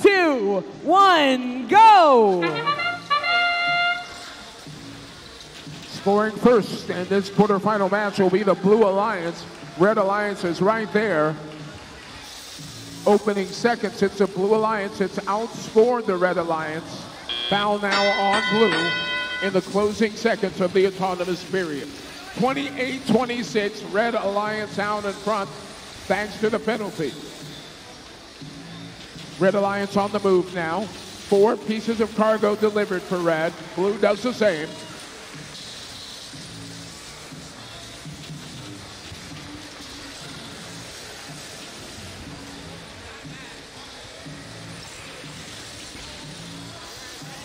two, one, go! Scoring first in this quarterfinal match will be the Blue Alliance. Red Alliance is right there. Opening seconds, it's the Blue Alliance. It's outscored the Red Alliance. Foul now on Blue in the closing seconds of the autonomous period. 28-26, Red Alliance out in front thanks to the penalty. Red Alliance on the move now. Four pieces of cargo delivered for Red. Blue does the same.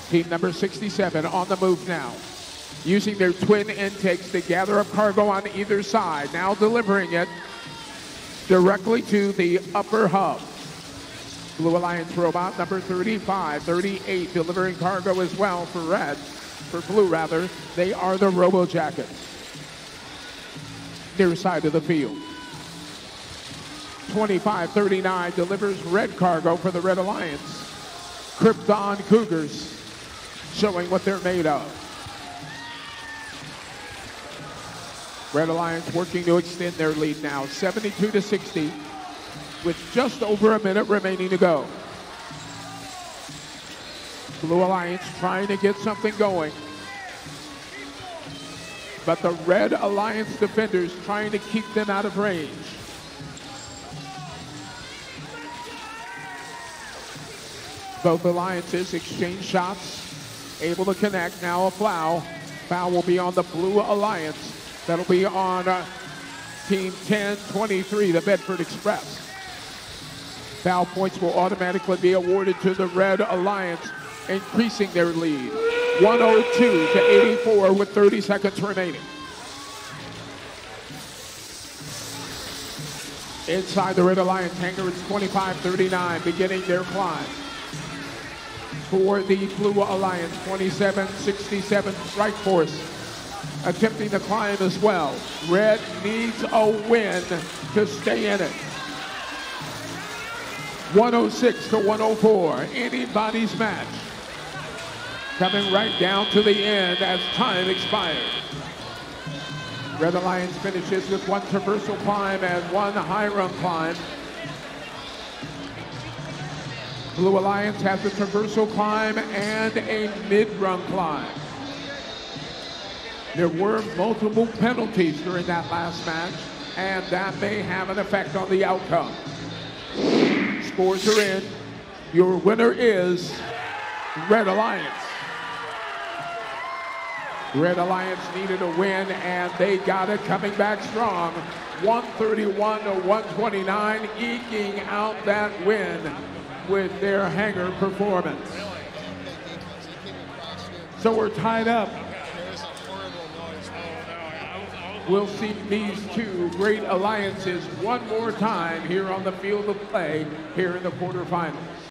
Team number 67 on the move now. Using their twin intakes to gather up cargo on either side. Now delivering it directly to the upper hub. Blue Alliance robot number 35, 38, delivering cargo as well for red, for blue rather. They are the Robo Jackets. Near side of the field. 25, 39 delivers red cargo for the Red Alliance. Krypton Cougars showing what they're made of. Red Alliance working to extend their lead now, 72 to 60, with just over a minute remaining to go. Blue Alliance trying to get something going. But the Red Alliance defenders trying to keep them out of range. Both alliances exchange shots, able to connect. Now a foul. Foul will be on the Blue Alliance. That'll be on uh, Team 1023, the Bedford Express. Foul points will automatically be awarded to the Red Alliance, increasing their lead. 102 to 84 with 30 seconds remaining. Inside the Red Alliance hangar, it's 25-39, beginning their climb. For the Blue Alliance, 27-67 Stryke Force attempting to climb as well. Red needs a win to stay in it. 106 to 104, anybody's match. Coming right down to the end as time expires. Red Alliance finishes with one traversal climb and one high rung climb. Blue Alliance has a traversal climb and a mid-rung climb. There were multiple penalties during that last match, and that may have an effect on the outcome. Scores are in. Your winner is Red Alliance. Red Alliance needed a win, and they got it coming back strong. 131 to 129, eking out that win with their hangar performance. So we're tied up. We'll see these two great alliances one more time here on the field of play here in the quarterfinals.